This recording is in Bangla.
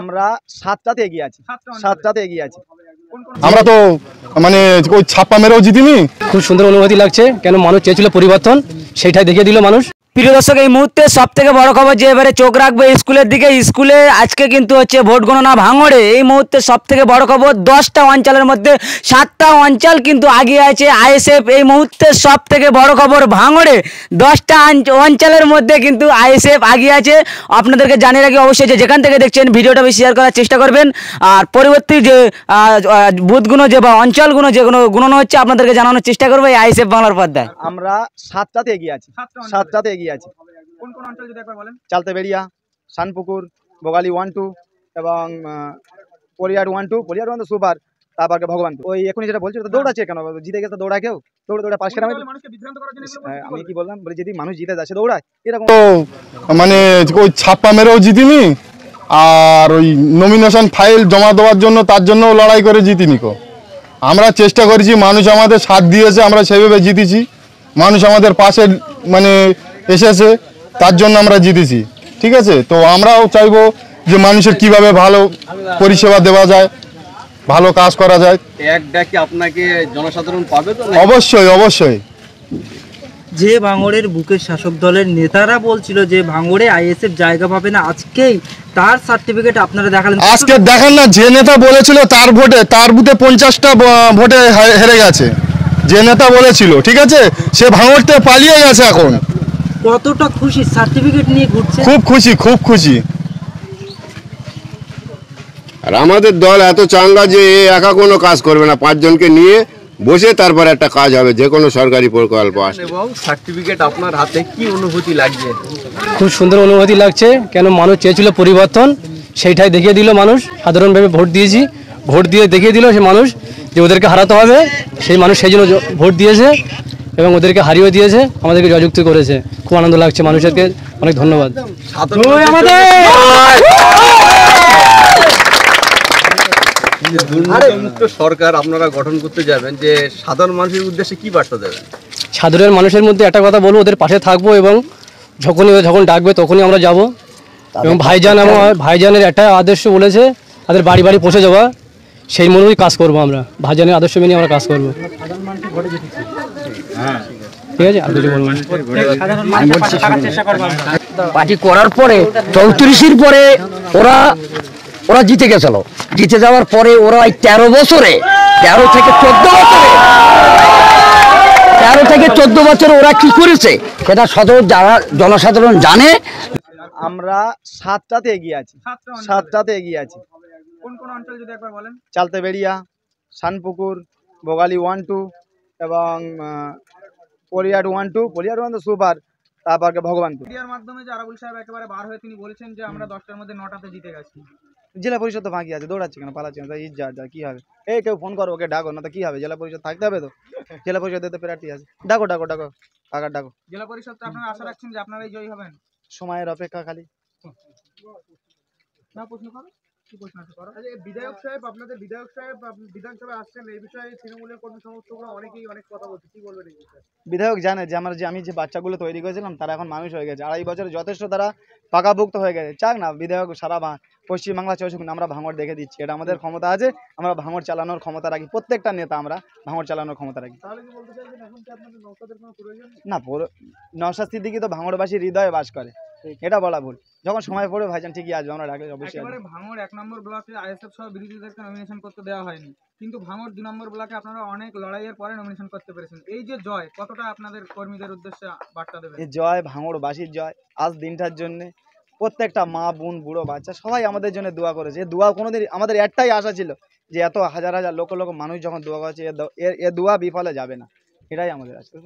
আমরা সাতটাতে এগিয়ে আছি। সাতটাতে এগিয়ে আছি। আমরা তো মানে ওই ছাপ্পা মেরেও জিতিনি। খুব সুন্দর অনুভূতি লাগছে। কেন মানুষ চেয়েছিল পরিবর্তন সেটাই দেখিয়ে দিল মানুষ। প্রিয় দর্শক এই মুহূর্তে সব থেকে বড় খবর যে এবারে চোখ রাখবে স্কুলের দিকে স্কুলে আজকে কিন্তু হচ্ছে ভোট গণনা ভাঙড়ে। এই মুহূর্তে সব থেকে বড় খবর দশটা অঞ্চলের মধ্যে সাতটা অঞ্চল কিন্তু আগিয়ে আছে আইএসএফ। এই মুহূর্তে সব থেকে বড় খবর ভাঙড়ে দশটা অঞ্চলের মধ্যে কিন্তু আইএসএফ আগিয়ে আছে। আপনাদেরকে জানিয়ে রাখি অবশ্যই যে যেখান থেকে দেখছেন ভিডিওটা বেশি শেয়ার করার চেষ্টা করবেন। আর পরবর্তী যে বুথগুলো যে বা অঞ্চলগুলো যেগুলো গুণনো হচ্ছে আপনাদেরকে জানানোর চেষ্টা করব এই আইএসএফ বাংলার পর্দায়। আমরা সাতটাতে এগিয়ে আছি। সাতটাতে এগিয়ে আছি। কোন কোন অঞ্চল যদি একবার বলেন? চালতে বেরিয়া শানপুকুর বগালি ওয়ান টু এবং পরিয়ার ওয়ান টু। পরিয়ার ওয়ান তো সুপার তারপর ভগবান ওই এখনই যেটা বলছিল তো দৌড়াচ্ছে কেন? জিতে গেছে দৌড়া কেউ? দৌড়ে দৌড়ে পাশ এগুলো হ্যাঁ, বলছে, আমি কি বললাম? বলে যদি মানুষ জিতে যাচ্ছে দৌড়ায়। এরকম তো মানে ওই ছাপ্পা মেরেও জিতিনি? আর ওই নমিনেশন ফাইল জমা দেওয়ার জন্য তার জন্য লড়াই করে জিতিনি কো? আমরা চেষ্টা করেছি মানুষ আমাদের সাথ দিয়েছে আমরা সেভাবে জিতেছি। মানুষ আমাদের পাশে মানে এসেছে তার জন্য আমরা জিতেছি। ঠিক আছে? তো আমরাও চাইব যে মানুষের কীভাবে ভালো পরিষেবা দেওয়া যায় ভালো কাজ করা যায়। এক ডাকে আপনাকে জনসাধারণ পাবে তো অবশ্যই অবশ্যই। যে ভাঙড়ের বুকের শাসক দলের নেতারা বলছিল যে ভাঙড়ে আইএসএফ জায়গা পাবে না আজকেই তার সার্টিফিকেট আপনারা দেখালেন। আজকে দেখেন না যে নেতা বলেছিল তার ভোটে তার বুথে পঞ্চাশটা ভোটে হেরে গেছে। যে নেতা বলেছিল ঠিক আছে? সে ভাঙড়তে পালিয়ে গেছে এখন। কতটা খুশি সার্টিফিকেট নিয়ে ঘুরছে? খুব খুশি খুব খুশি। আর আমাদের দল এত চাঙ্গা যে এ একা কোনো কাজ করবে না পাঁচজনকে নিয়ে বসে তারপর একটা কাজ হবে যে কোনো সরকারি প্রকল্প আসে এবং সার্টিফিকেট আপনার হাতে কি অনুভূতি লাগছে? খুব সুন্দর অনুভূতি লাগছে কেন মানুষ চেয়েছিল পরিবর্তন সেইটাই দেখিয়ে দিল মানুষ সাধারণভাবে ভোট দিয়েছি। ভোট দিয়ে দেখিয়ে দিল সে মানুষ যে ওদেরকে হারাতে হবে সেই মানুষ সেই জন্য ভোট দিয়েছে। এবং ওদেরকে হারিয়ে দিয়েছে আমাদেরকে জয়যুক্ত করেছে। খুব আনন্দ লাগছে মানুষেরকে অনেক ধন্যবাদ। দুর্নীতিমুক্ত সরকার আপনারা গঠন করতে যাবেন যে সাধারণ মানুষের উদ্দেশ্যে কি বার্তা দেবেন? সাধারণ মানুষের মধ্যে একটা কথা বলব ওদের পাশে থাকব এবং যখনই যখন ডাকবে তখনই আমরা যাব। এবং ভাইজান আমার ভাইজানের একটা আদর্শ বলেছে তাদের বাড়ি বাড়ি পৌঁছে যাওয়া সেই মনেই কাজ করব আমরা। ভাইজানের আদর্শ মেনে আমরা কাজ করব। ঠিক আছে। পার্টি করার পরে চৌত্রিশের পরে ওরা ওরা জিতে গেছিল। জিতে যাওয়ার পরে ওরা এই তেরো বছরে তেরো থেকে চোদ্দ বছরে তেরো থেকে চোদ্দ বছর ওরা কি করেছে? সেটা সাধারণ যারা জনসাধারণ জানে। আমরা সাতটাতে এগিয়ে আছি। সাতটাতে এগিয়ে আছি। কোন কোন অঞ্চল যদি একবার বলেন? চালতে বেরিয়া শানপুকুর বগালি ওয়ান টু এবং পরিয়ার ওয়ান টু পরিয়ার ওয়ান তো সুপার তারপর ভগবান মিডিয়ার মাধ্যমে যে আরাবুল সাহেব একেবারে বার হয়ে তিনি বলেছেন যে আমরা দশটার মধ্যে নটাতে জিতে গেছি। জেলা পরিষদ তো বাকি আছে দৌড়াচ্ছে কেন পালাচ্ছে কেন ইট যা যা কি হবে? এই কেউ ফোন করো ওকে ডাকো না তো কি হবে? জেলা পরিষদ থাকতে হবে তো? জেলা পরিষদের তো প্রার্থী আছে। ডাকো ডাকো ডাকো কাকার ডাকো। জেলা পরিষদ তো আপনারা আশা রাখছেন যে আপনারাই জয়ী হবেন। সময়ের অপেক্ষা খালি। না প্রশ্ন করো। কি প্রশ্ন আছে করো বিধায়ক সাহেব আপনাদের বিধায়ক সাহেব বিধানসভায় আসছেন এই বিষয়ে তৃণমূলের কর্মী সমর্থকরা অনেকেই অনেক কথা বলছে। কি বলবেন এই বিষয়ে? বিধায়ক জানে যে আমার যে আমি যে বাচ্চাগুলো তৈরি করেছিলাম তারা এখন মানুষ হয়ে গেছে। আড়াই বছরে যথেষ্ট তারা পাকাভুক্ত হয়ে গেছে। চাক না বিধায়ক সারা পশ্চিমবাংলা চৌষক আমরা ভাঙড় দেখে দিচ্ছি। এটা আমাদের ক্ষমতা আছে আমরা ভাঙড় চালানোর ক্ষমতা রাখি। প্রত্যেকটা নেতা আমরা ভাঙড় চালানোর ক্ষমতা রাখি। তাহলে কি বলতে চাইছেন এখন কি আপনাদের নৌকাদের কোনো প্রয়োজন নেই? না নওশাদ সিদ্দিকি তো ভাঙড়বাসীর হৃদয়ে বাস করে। এটা বলা ভুল। যখন সময় পড়বে ভাইজান ঠিকই আসবে আমরা ডাকলে অবশ্যই। একেবারে ভাঙড় এক নম্বর ব্লকে আইএসএফ সহ বিরোধীদেরকে নমিনেশন করতে দেওয়া হয়নি। কিন্তু ভাঙর দুই নম্বর ব্লকে আপনারা অনেক লড়াইয়ের পরে নমিনেশন করতে পেরেছেন। এই যে জয় কতটা আপনাদের কর্মীদের উদ্দেশ্যে বার্তা দেবেন? এই জয় ভাঙড়বাসীর জয় আজ দিনটার জন্য প্রত্যেকটা মা বোন বুড়ো বাচ্চা সবাই আমাদের জন্য দোয়া করেছে। এ দোয়া কোনোদিন আমাদের একটাই আশা ছিল যে এত হাজার হাজার লক্ষ লক্ষ মানুষ যখন দোয়া করেছে দ- এ দোয়া বিফলে যাবে না। এটাই আমাদের আশা।